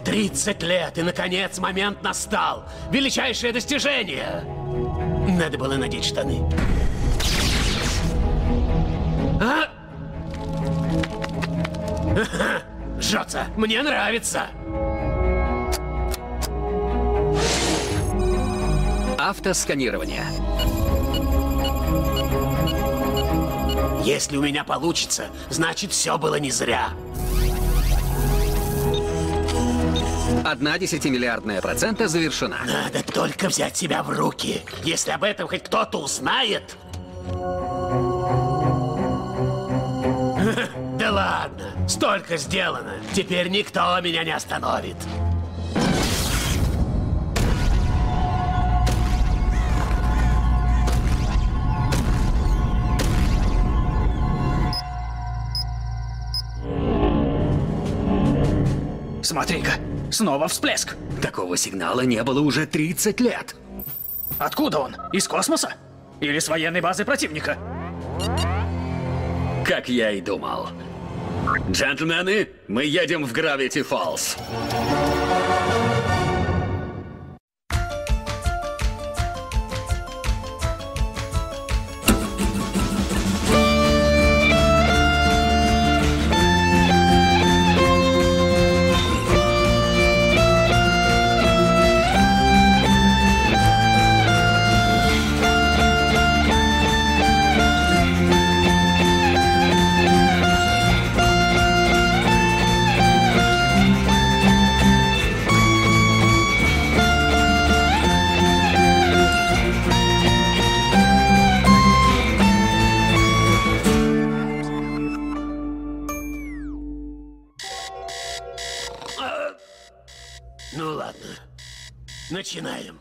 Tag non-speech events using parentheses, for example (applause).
30 лет, и, наконец, момент настал. Величайшее достижение. Надо было надеть штаны. А? (laughs) Жжется. Мне нравится. Автосканирование. Если у меня получится, значит, все было не зря. Одна десятимиллиардная процента завершена. Надо только взять себя в руки. Если об этом хоть кто-то узнает... (laughs) Да ладно, столько сделано. Теперь никто меня не остановит. Смотри-ка, снова всплеск. Такого сигнала не было уже 30 лет. Откуда он? Из космоса? Или с военной базы противника? Как я и думал. Джентльмены, мы едем в Гравити Фоллс. Ну ладно, начинаем.